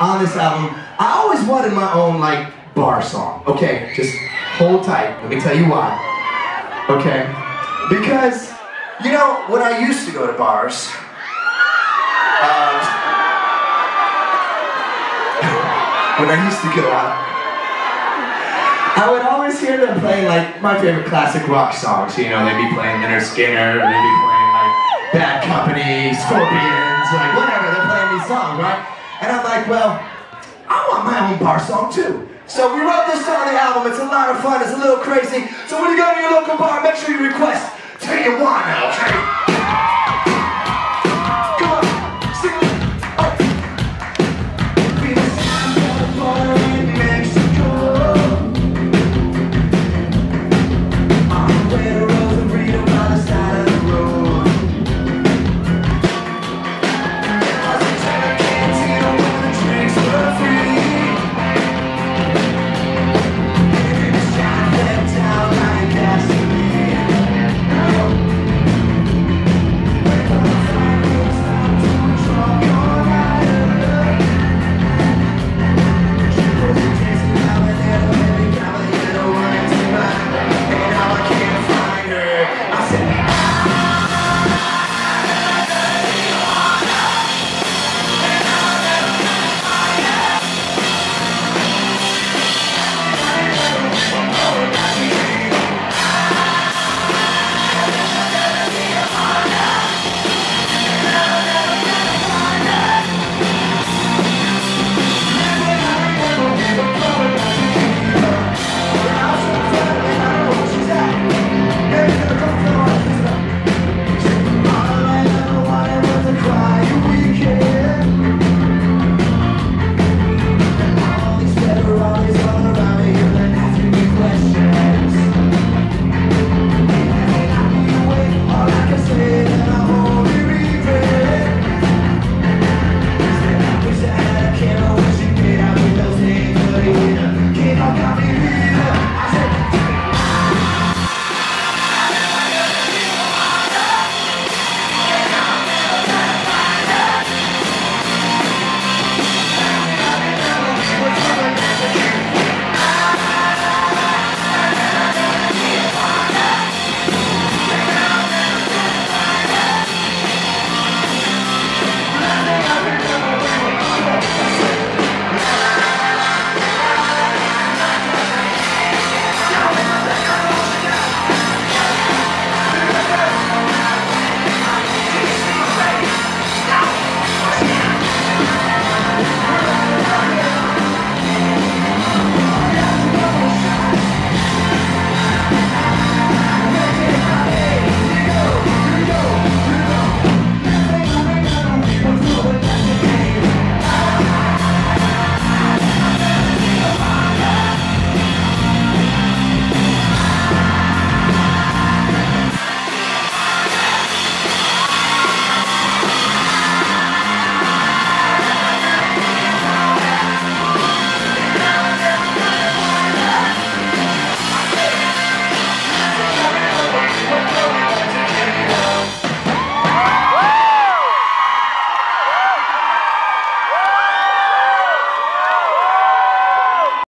on this album. I always wanted my own like bar song. Okay, just hold tight. Let me tell you why. Okay, because you know when I used to go to bars. Uh, when I used to go out. I would always hear them playing like my favorite classic rock songs. You know, they'd be playing Lynyrd Skynyrd, they'd be playing like Bad Company, Scorpions, like whatever. They're playing these songs, right? And I'm like, well, I want my own bar song too. So we wrote this on the album. It's a lot of fun. It's a little crazy. So when you go to your local bar, make sure you request. Now, okay?